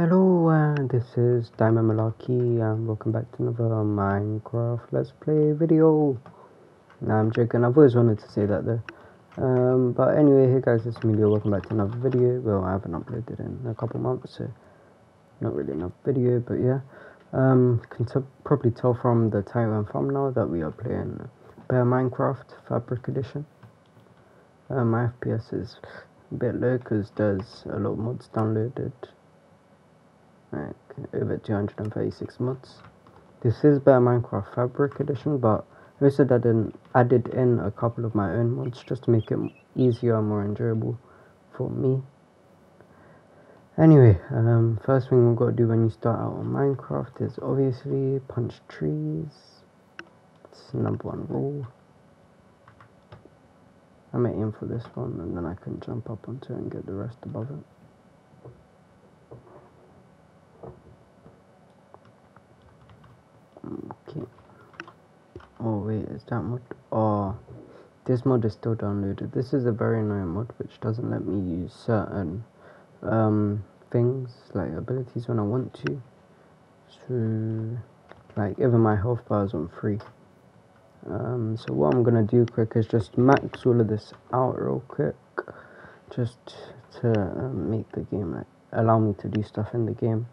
Hello, uh, this is Diamond Malarkey and welcome back to another Minecraft Let's Play video. Nah, I'm joking, I've always wanted to say that though. Um, but anyway, hey guys, it's Emilio, welcome back to another video. Well, I haven't uploaded in a couple months, so not really another video, but yeah. Um, can probably tell from the title and thumbnail that we are playing Better Minecraft Fabric Edition. Uh, my FPS is a bit low because there's a lot of mods downloaded like over 236 mods. This is Better Minecraft Fabric Edition, but I also added, added in a couple of my own mods just to make it easier and more enjoyable for me. Anyway, um, first thing we've got to do when you start out on Minecraft is obviously punch trees. It's number one rule. I may aim for this one and then I can jump up onto it and get the rest above it. Okay. Oh wait, is that mod? Oh, this mod is still downloaded. This is a very annoying mod which doesn't let me use certain um, things like abilities when I want to. So, like even my health bar is on free. Um, so what I'm gonna do quick is just max all of this out real quick, just to um, make the game like allow me to do stuff in the game.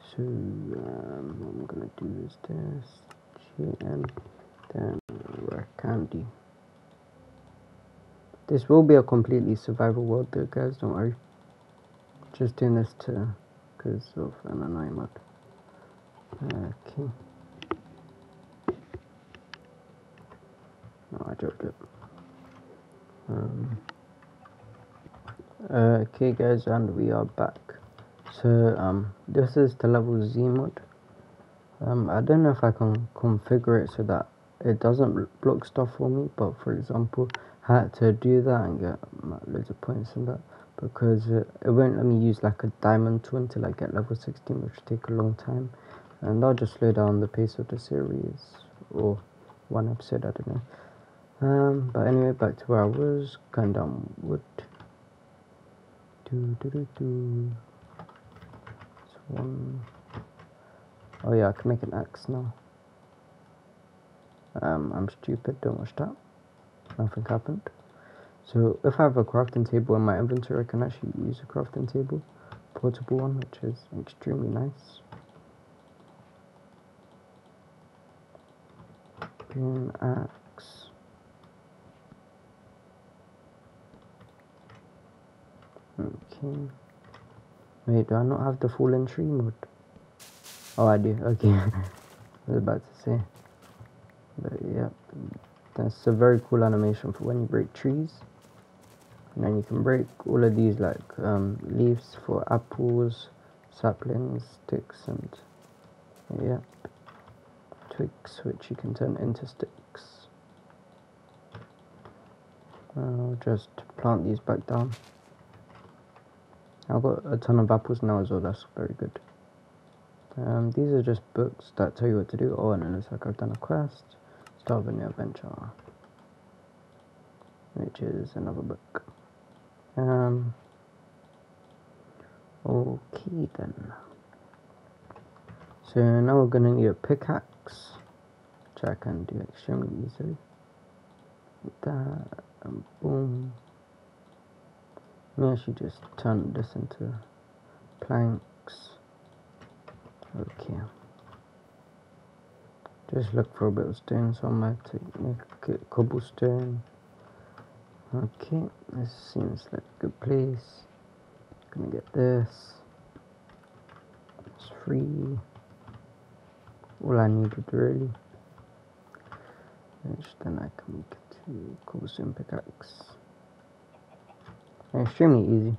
So um, what I'm gonna do is this GM then Candy. This will be a completely survival world though guys, don't worry. Just doing this to because of an annoying mod. Okay. No, I dropped it. Um, okay guys and we are back so um this is the level Z mod um I don't know if I can configure it so that it doesn't block stuff for me but for example I had to do that and get loads of points in that because it, won't let me use like a diamond tool until I get level 16 which take a long time and that'll just slow down the pace of the series or one episode I don't know um but anyway back to where I was going down wood do do do do one. Oh yeah, I can make an axe now. Um, I'm stupid, don't watch that. Nothing happened. So if I have a crafting table in my inventory, I can actually use a crafting table. Portable one, which is extremely nice. Pin axe. Okay. Wait, do I not have the fallen tree mode? Oh, I do. Okay. I was about to say. But yeah, that's a very cool animation for when you break trees. And then you can break all of these like um, leaves for apples, saplings, sticks, and yeah, twigs which you can turn into sticks. I'll just plant these back down. I've got a ton of apples now as well, that's very good. Um, these are just books that tell you what to do. Oh, and it looks like I've done a quest. New adventure. Which is another book. Um, okay then. So now we're gonna need a pickaxe, which I can do extremely easily. With that, and boom. Maybe I should just turn this into planks. Okay. Just look for a bit of somewhere to make it cobblestone. Okay, this seems like a good place. Gonna get this. It's free. All I needed really. Which then I can make it to cobblestone pickaxe extremely easy.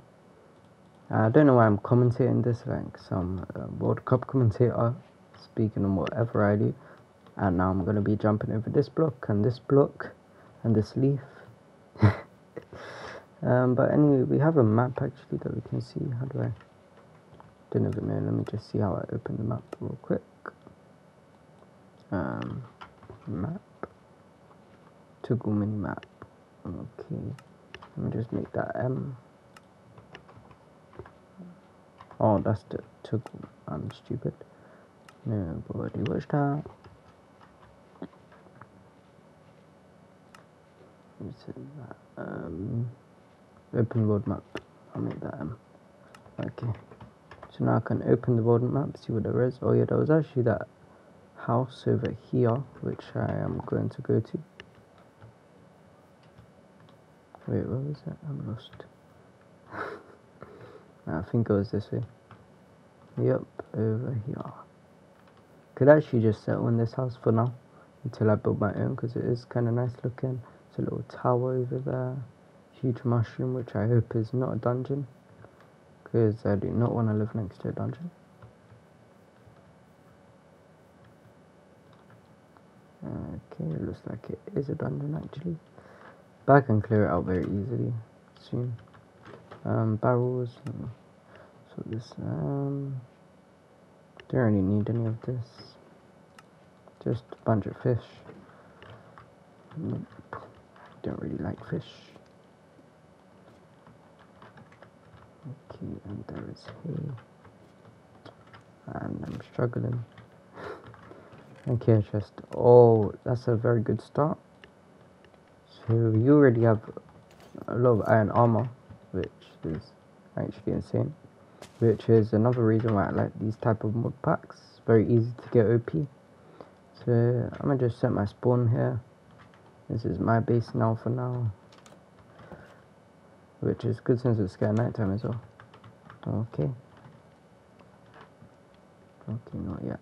I don't know why I'm commentating this like some uh, World Cup commentator speaking on whatever I do. And now I'm going to be jumping over this block and this block and this leaf. um, but anyway, we have a map actually that we can see. How do I? Don't even know. Let me just see how I open the map real quick. Um, map. Toggle mini map. Okay. Let me just make that M. Oh, that's the took. I'm stupid. No, nobody watched that. Um, open world map. I'll make that um. Okay. So now I can open the world map, see what there is. Oh yeah, there was actually that house over here, which I am going to go to. Wait, where was it? I'm lost. I think it was this way. Yep, over here. Could actually just settle in this house for now until I build my own because it is kind of nice looking. It's a little tower over there. Huge mushroom, which I hope is not a dungeon because I do not want to live next to a dungeon. Okay, it looks like it is a dungeon actually. But I can clear it out very easily soon. Um, barrels. So this, um, don't really need any of this. Just a bunch of fish. Don't really like fish. Okay, and there is hay. And I'm struggling. okay, just, oh, that's a very good start. So you already have a lot of iron armor, which is actually insane. Which is another reason why I like these type of mod packs. very easy to get OP. So I'm gonna just set my spawn here. This is my base now for now. Which is good since it's getting nighttime as well. Okay. Okay, not yet.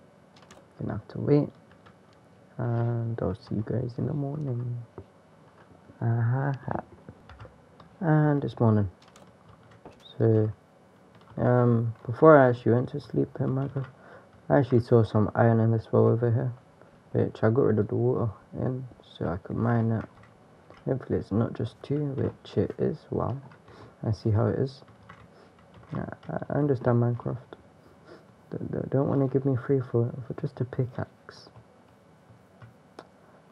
Gonna have to wait. And I'll see you guys in the morning. Uh -huh. And this morning. So, um, before I actually went to sleep my I actually saw some iron in this well over here, which I got rid of the water in so I could mine it. Hopefully it's not just two, which it is. Wow, I see how it is. I understand Minecraft. They don't want to give me free for, for just a pickaxe.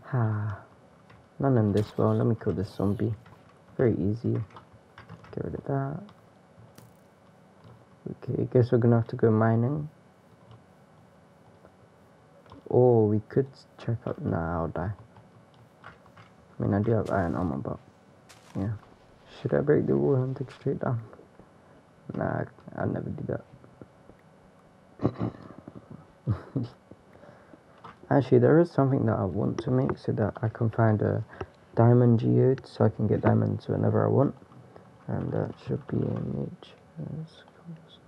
Ha. None in this well. Let me kill this zombie. Very easy. Get rid of that. Okay, I guess we're gonna have to go mining. Or we could check out. Nah, I'll die. I mean, I do have iron armor, but yeah. Should I break the wall and take straight down? Nah, I'll never do that. Actually, there is something that I want to make so that I can find a diamond geode so I can get diamonds whenever I want. And that should be in each.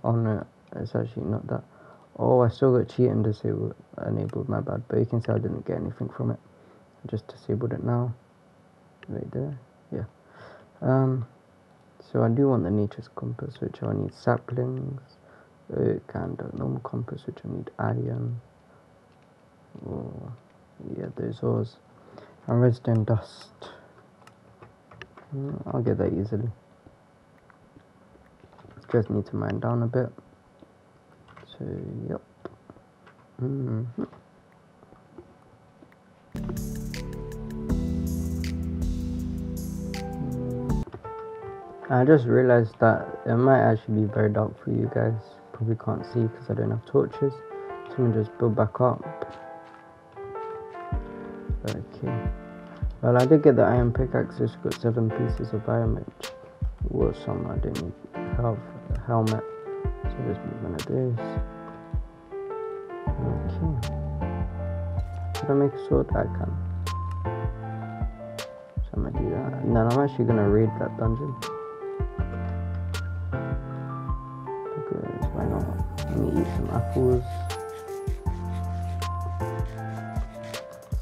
Oh no, it's actually not that. Oh, I still got cheating disabled, enabled, my bad. But you can see I didn't get anything from it. I just disabled it now. Right there, yeah. Um, so I do want the nature's compass, which I need saplings, oak, and a normal compass, which I need iron. Oh, yeah, there's ores. And redstone dust. Mm, I'll get that easily. Just need to mine down a bit. So, yep. Mm -hmm. I just realized that it might actually be very dark for you guys. Probably can't see because I don't have torches. So I'm just build back up. Okay. Well, I did get the iron pickaxe. It's got seven pieces of iron, which was some I didn't have a helmet. So just move one of this. Okay. Can I make a sword? I can. So I'm gonna do that. And then I'm actually gonna raid that dungeon. Me eat some apples.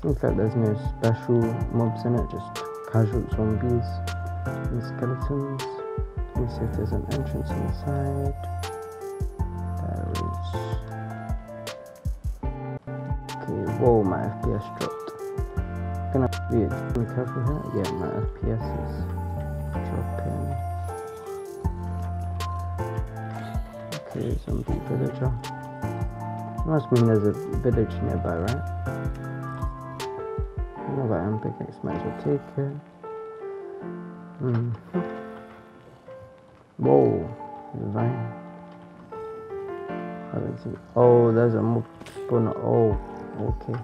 Looks like there's no special mobs in it, just casual zombies and skeletons. Let me see if there's an entrance on the side. There is. Okay, whoa, my FPS dropped. Gonna be careful here. Yeah, my FPS is dropping. Okay, zombie villager. Must mean there's a village nearby, right? Another iron pickaxe, might as well take it. Mm -hmm. Whoa, vine. Oh, there's a mob spawner. Oh, okay.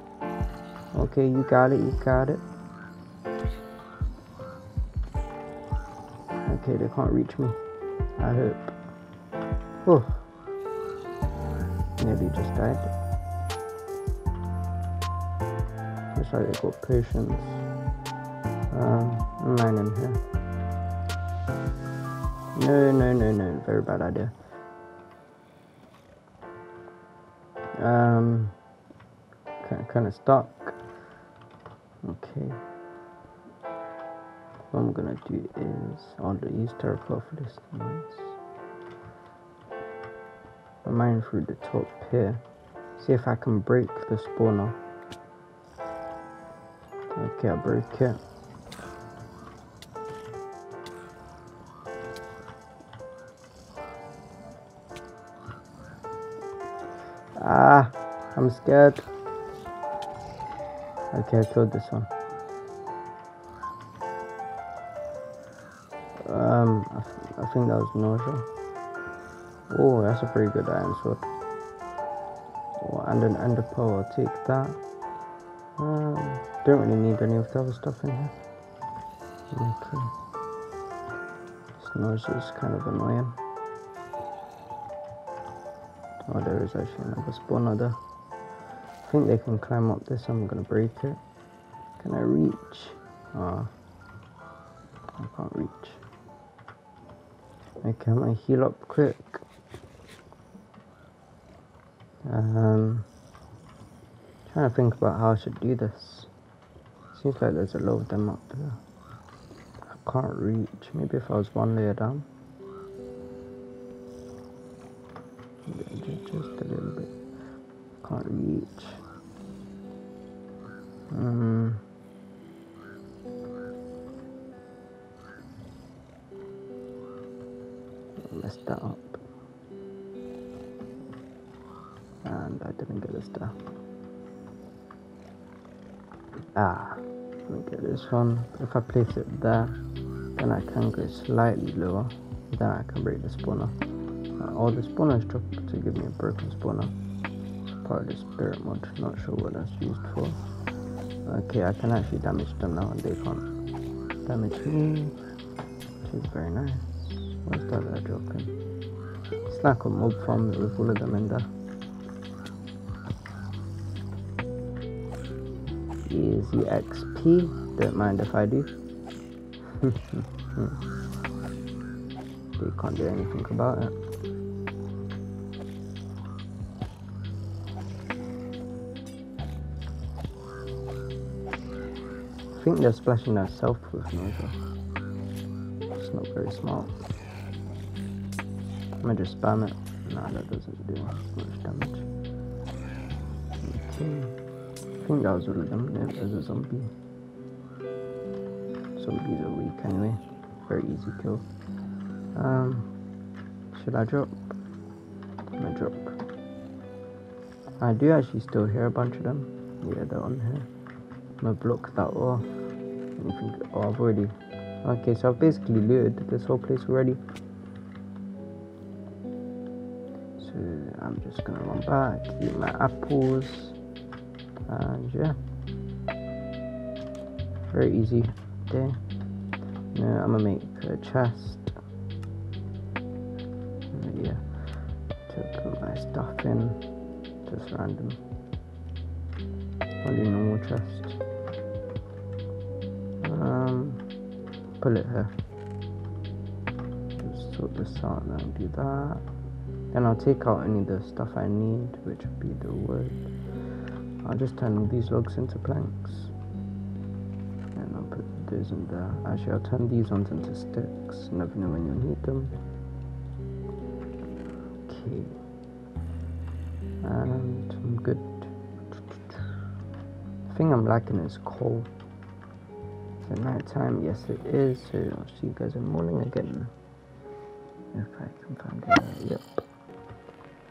Okay, you got it, you got it. Okay, they can't reach me. I hope. Oh. Nearly just died. Looks like got potions. Um, mine in here. No, no, no, no. Very bad idea. Um, kind of stuck. Okay. What I'm gonna do is I'll use terracotta for this. Nice. I'm through the top here. See if I can break the spawner. Okay, I break it. Ah, I'm scared. Okay, I killed this one. Um, I, I think that was nausea. Oh, that's a pretty good iron sword. Oh, and an I'll take that. Um, don't really need any of the other stuff in here. Okay. This noise is kind of annoying. Oh, there is actually another spawner there. I think they can climb up this. I'm gonna break it. Can I reach? Ah, oh, I can't reach. Okay, I'm gonna heal up quick. Um, trying to think about how I should do this. Seems like there's a lot of them up there. I can't reach. Maybe if I was one layer down. Just a little bit. Can't reach. Um. Messed that up. I didn't get this down. Ah, let me get this one. If I place it there, then I can go slightly lower. Then I can break the spawner. Uh, oh, the spawner is dropped to give me a broken spawner. Part of the spirit mod. Not sure what that's used for. Okay, I can actually damage them now and they can't damage me. Which is very nice. What's that they're dropping? It's like a mob farm with all of them in there. Easy XP. Don't mind if I do. they can't do anything about it. I think they're splashing their self with noise. It's not very smart. I'm gonna just spam it. Nah, that doesn't do much damage. Okay. I think that was all of them. Yeah, there's a zombie. Zombies are weak anyway. Very easy kill. Um, should I drop? I'm gonna drop. I do actually still hear a bunch of them. Yeah, they're on here. I'm gonna block that off. Oh, I've already. Okay, so I've basically looted this whole place already. So I'm just gonna run back, eat my apples, and yeah. Very easy day. Now I'm gonna make a chest. And yeah, to put my stuff in, just random. Only normal chest. Um, pull it here. Just sort this out and do that. Then I'll take out any of the stuff I need, which would be the wood. I'll just turn these logs into planks. And I'll put those in there. Actually, I'll turn these ones into sticks. Never know when you'll need them. Okay. And I'm good. The thing I'm lacking is coal. It's night time, yes it is. So I'll see you guys in the morning again. If I can find it. Yep.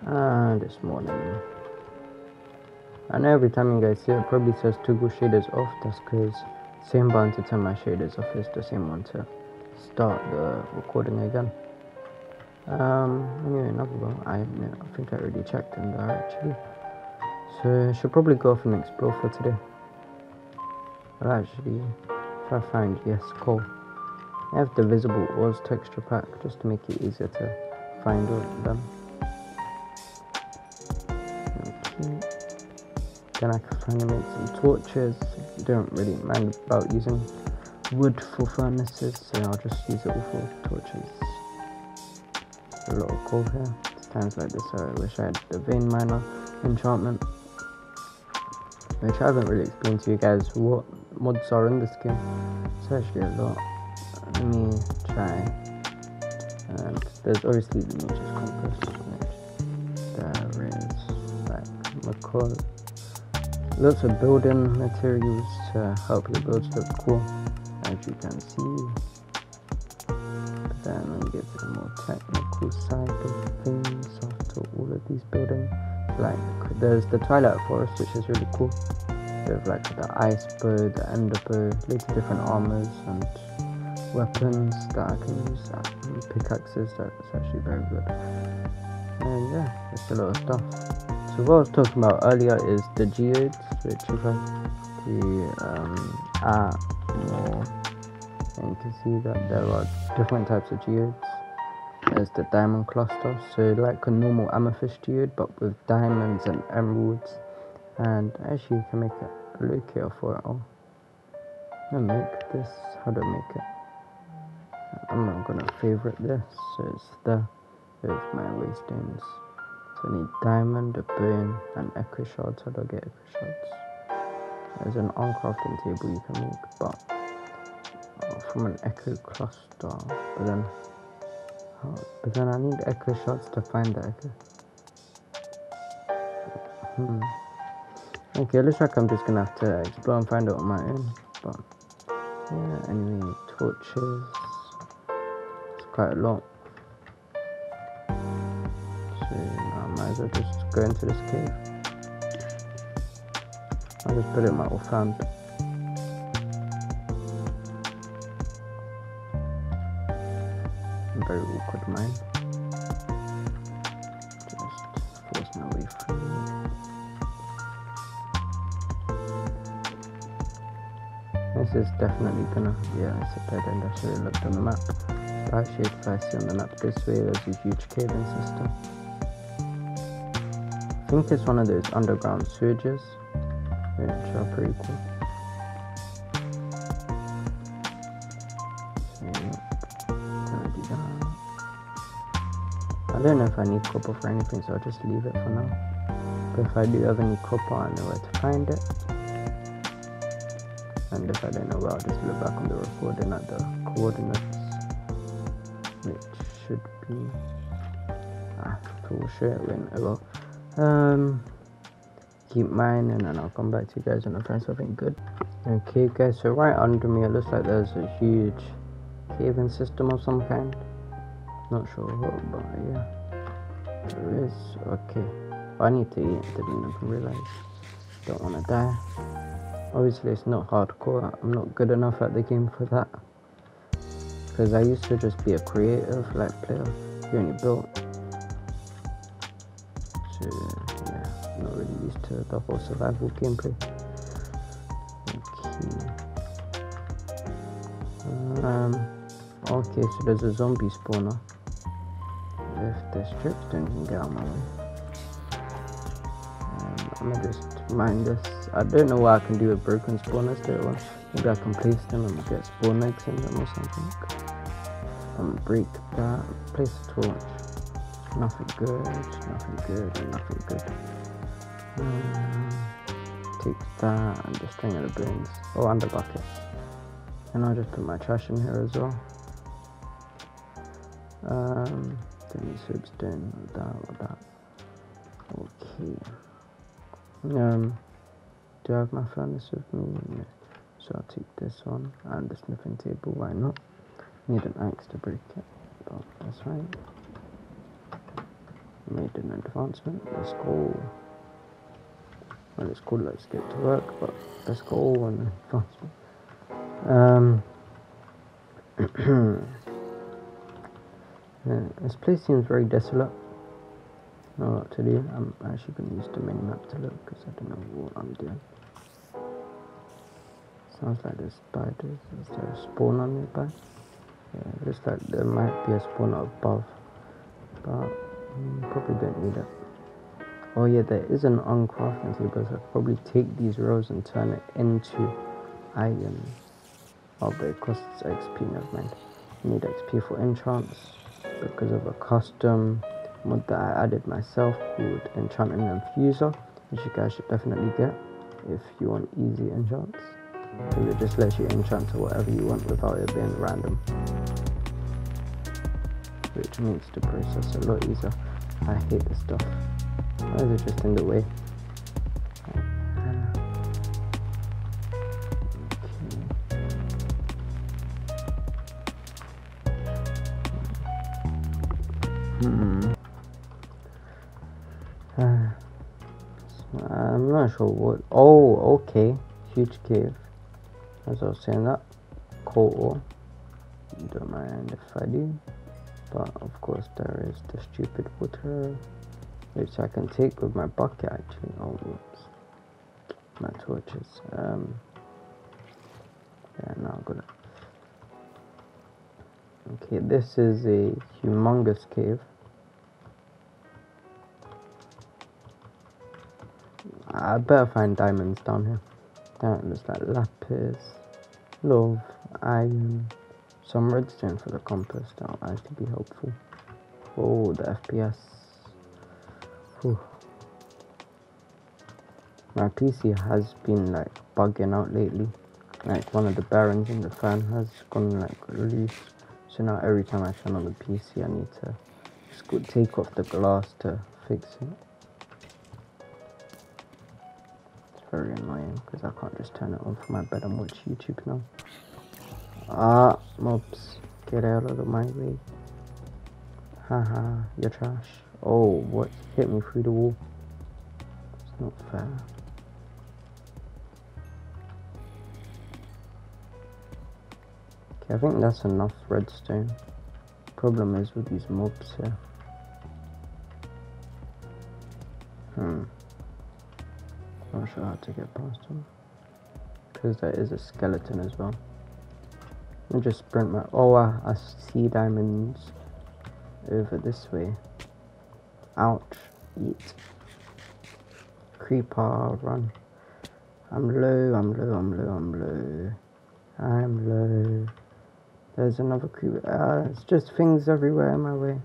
And this morning. I know every time you guys see it, probably says toggle shaders off. That's because same button to turn my shaders off is the same one to start the recording again. Um, anyway, another one. I, I think I already checked in there actually. So I should probably go off and explore for today. But actually, if I find yes, cool. I have the visible ores texture pack just to make it easier to find them. Then I can finally make some torches. Don't really mind about using wood for furnaces, so I'll just use it all for torches. A lot of coal here. It's times like this so I wish I had the vein miner enchantment. Which I haven't really explained to you guys what mods are in this game. It's actually a lot. Let me try. And there's obviously the nature's compass, which there is like McCall. Lots of building materials to help your builds look cool, as you can see. But then we get to the more technical side of things after all of these buildings. Like there's the Twilight Forest, which is really cool. There's like the ice bow, the ender bow, loads of different armors and weapons that I can use. Pickaxes, that's actually very good. And yeah, it's a lot of stuff. So what I was talking about earlier is the geodes, which if I the um, and you can see that there are different types of geodes. There's the diamond cluster, so like a normal amethyst geode, but with diamonds and emeralds and actually you can make a locator for it all. Gonna make this, how do I make it? I'm not gonna favorite this, so it's there there's my waystones. I need diamond, a bone, and echo shards. How do I get echo shards? There's an uncrafting table you can make, but uh, from an echo cluster, but then, uh, but then I need echo shards to find the echo. Hmm. Okay, it looks like I'm just gonna have to explore and find it on my own. But yeah, anyway, torches. It's quite a lot. So as well just go into this cave. I'll just put it in my offhand. Very awkward mine. Just force my way through. This is definitely gonna, yeah, it's a dead end. I should have looked on the map. Actually, if I see on the map this way, there's a huge caving system. I think it's one of those underground surges, which are pretty cool. I don't know if I need copper for anything, so I'll just leave it for now. But if I do have any copper, I know where to find it and if I don't know well, I'll just look back on the recording at the coordinates which should be ah for sure when well um keep mining and then I'll come back to you guys when I find something good okay guys so right under me it looks like there's a huge caving system of some kind not sure what but yeah there is okay I need to eat didn't even realize don't want to die Obviously, it's not hardcore. I'm not good enough at the game for that. Because I used to just be a creative, like player. You only built. Yeah, I'm not really used to the whole survival gameplay. Okay. Um, okay, so there's a zombie spawner. If the strips don't get out my way. Um, I'm gonna just mine this I don't know what I can do with broken spawners though. Maybe I can place them and get spawn eggs in them or something. And break that. Place a torch. Nothing good, nothing good, nothing good. Um, take that and just string of the bones. Oh, and the bucket. And I'll just put my trash in here as well. Um, then you soapstone, that, or that. Okay. Um, do I have my furnace with me? No. So I'll take this one and the smithing table, why not? Need an axe to break it, but that's right. Made an advancement, let's go. Well, it's called let's get to work, but let's go on advancement. Um, Yeah, this place seems very desolate. Not a lot to do. I'm actually going to use the mini map to look because I don't know what I'm doing. Sounds like there's spiders. Is there a spawn on nearby? Yeah, looks like there might be a spawn above. But probably don't need it. Oh yeah, there is an uncrafting table, so I'll probably take these rows and turn it into iron. Oh, but it costs XP, never mind. I need XP for enchants because of a custom mod that I added myself called Enchanting Infuser, which you guys should definitely get if you want easy enchants. Because it just lets you enchant to whatever you want without it being random. Which makes the process a lot easier. I hate this stuff. Why is it just in the way? Hmm. I'm not sure what. Oh, okay. Huge cave. As I was saying that. Ore. Don't mind if I do. But of course, there is the stupid water. Which I can take with my bucket actually. Oh, whoops. My torches. Um. Yeah, now I'm gonna. Okay, this is a humongous cave. I better find diamonds down here. Looks like lapis, love, iron, some redstone for the compass. That'll actually be helpful. Oh, the FPS. Whew. My PC has been like bugging out lately. Like one of the bearings in the fan has gone like loose. So now every time I turn on the PC, I need to just go take off the glass to fix it. It's very annoying because I can't just turn it on from my bed and watch YouTube now. Ah, mobs, get out of my way. Haha, you're trash. Oh, what? Hit me through the wall. It's not fair. Okay, I think that's enough redstone. Problem is with these mobs here. Hmm. Not sure how to get past them. Because there is a skeleton as well. Me just sprint my... Oh, I, I see diamonds over this way. Ouch. Eat. Creeper, run. I'm low, I'm low, I'm low, I'm low. I'm low. There's another creeper. Uh, it's just things everywhere in my way.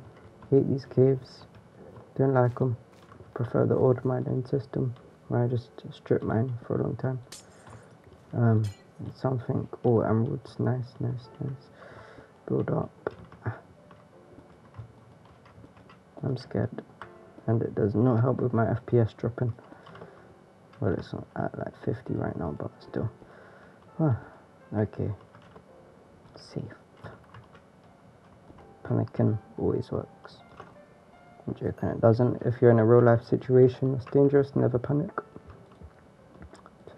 Hate these caves. Don't like them. Prefer the old mining system where I just strip mine for a long time. Um, something, oh, emeralds, nice, nice, nice. Build up. I'm scared. And it does not help with my FPS dropping. Well, it's not at like 50 right now, but still. Ah, okay. Safe. Panicking always works. I'm joking, it doesn't. If you're in a real life situation that's dangerous, never panic.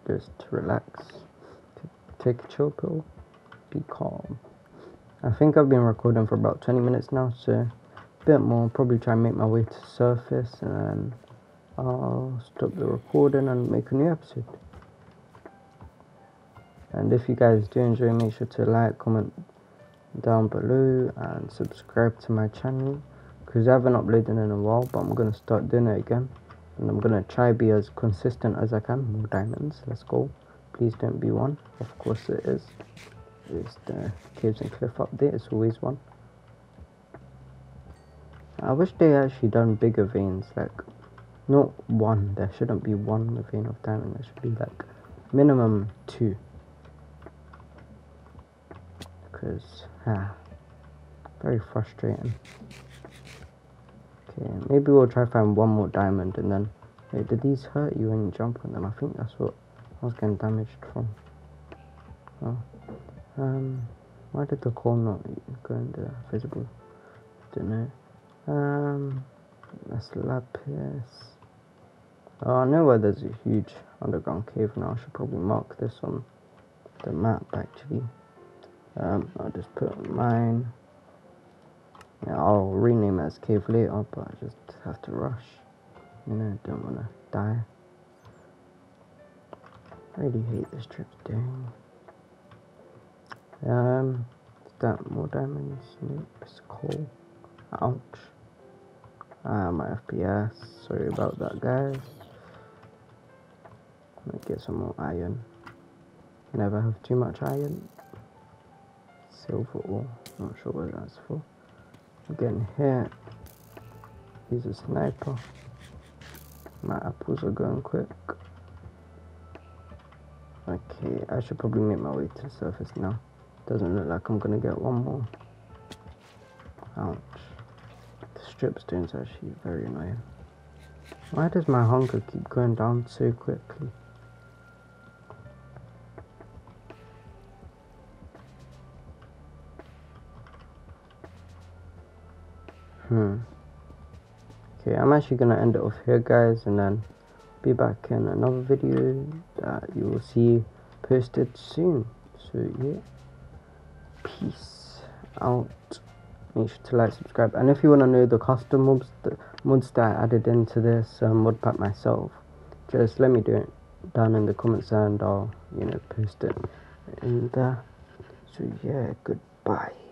Just relax. Take a chill pill. Be calm. I think I've been recording for about 20 minutes now, so a bit more. Probably try and make my way to surface and then I'll stop the recording and make a new episode. And if you guys do enjoy, make sure to like, comment down below and subscribe to my channel because I haven't uploaded in a while but I'm gonna start doing it again and I'm gonna try be as consistent as I can more diamonds let's go please don't be one. Of course it is. It's the caves and cliff update it's always one. I wish they actually done bigger veins like not one. There shouldn't be one vein of diamond. There should be like minimum two. Because ah very frustrating. Okay, maybe we'll try find one more diamond and then... Wait, did these hurt you when you jump on them? I think that's what I was getting damaged from. Oh. Um, why did the coal not go into the visible? Don't know. Um, that's lapis. Oh, I know where there's a huge underground cave now. I should probably mark this on the map actually. Um, I'll just put mine Yeah, I'll rename it as cave later, but I just have to rush. You know, don't wanna die. I really hate this trip thing. Um, that more diamonds? Nope, it's coal. Ouch. Ah, my FPS. Sorry about that, guys. Me get some more iron. Never have too much iron. Silver ore. Not sure what that's for. I'm getting hit. He's a sniper. My apples are going quick. Okay, I should probably make my way to the surface now. Doesn't look like I'm gonna get one more. Ouch. The dripstone's actually very annoying. Why does my hunger keep going down so quickly? Hmm. Okay, I'm actually gonna end it off here, guys, and then be back in another video that you will see posted soon. So yeah, peace out. Make sure to like, subscribe, and if you wanna know the custom mods, the mods that I added into this um, mod pack myself, just let me do it down in the comments, and I'll you know post it in there. So yeah, goodbye.